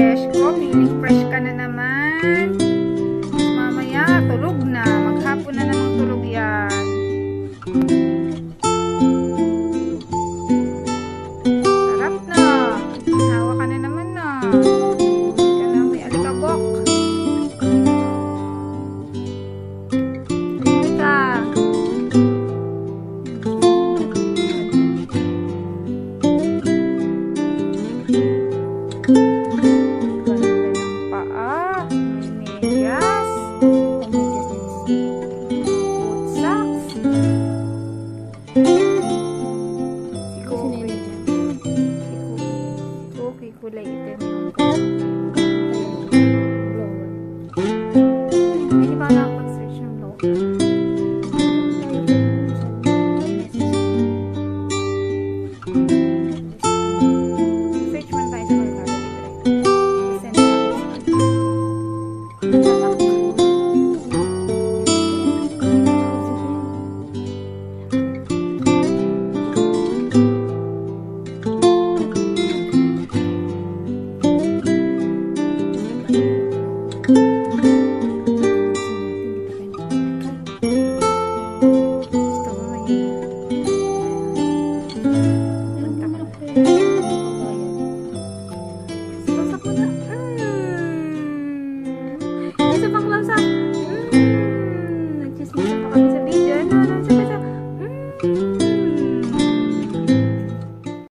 fresh ko. Feeling fresh ka na naman. Mamaya, tulog na. Maghapon na namang tulog yan. Sarap na. Hawa ka na naman na. Hindi ka na may Thank you. Si Kukoy dyan. Si Kukoy. Kukoy kulay itim yung blower. Ay, di? Thank you.